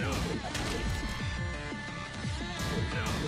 No! No!